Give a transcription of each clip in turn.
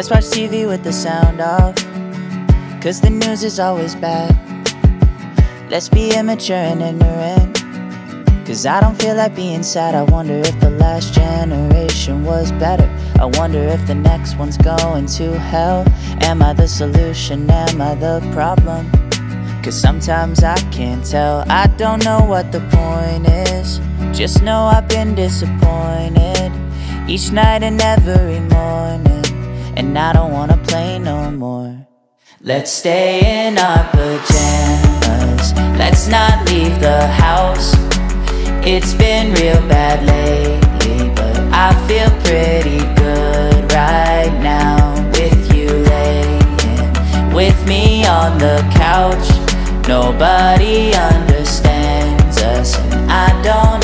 Let's watch TV with the sound off. Cause the news is always bad. Let's be immature and ignorant. Cause I don't feel like being sad. I wonder if the last generation was better. I wonder if the next one's going to hell. Am I the solution? Am I the problem? Cause sometimes I can't tell. I don't know what the point is. Just know I've been disappointed each night and every morning. And I don't wanna play no more. Let's stay in our pajamas. Let's not leave the house. It's been real bad lately, but I feel pretty good right now with you laying with me on the couch. Nobody understands us, and I don't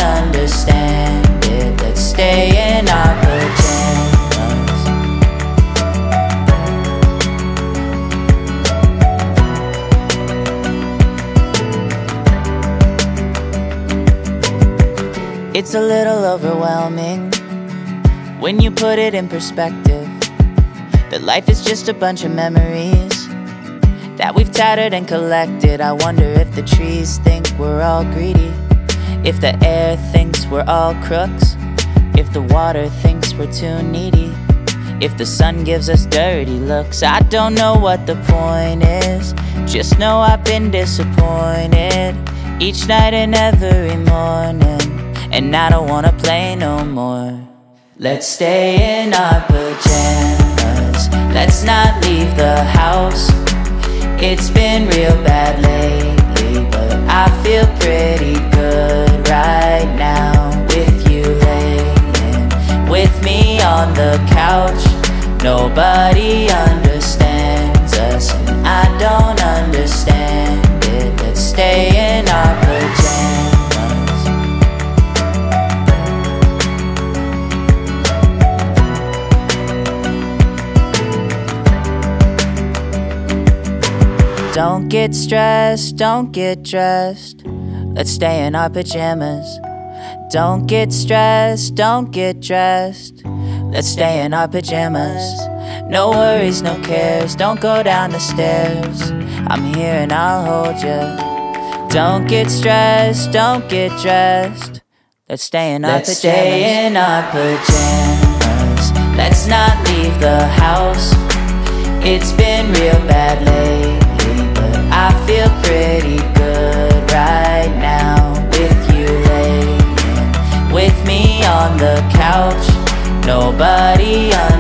It's a little overwhelming when you put it in perspective. That life is just a bunch of memories that we've tattered and collected. I wonder if the trees think we're all greedy, if the air thinks we're all crooks, if the water thinks we're too needy, if the sun gives us dirty looks. I don't know what the point is, just know I've been disappointed each night and every morning, and I don't wanna play no more. Let's stay in our pajamas. Let's not leave the house. It's been real bad lately, but I feel pretty good right now with you laying with me on the couch. Nobody understands Don't get stressed, don't get dressed. Let's stay in our pajamas. Don't get stressed, don't get dressed. Let's stay in our pajamas. No worries, no cares. Don't go down the stairs. I'm here and I'll hold you. Don't get stressed, don't get dressed. Let's stay in our Let's pajamas. stay in our pajamas. Let's not leave the house. It's been real bad on the couch. Nobody under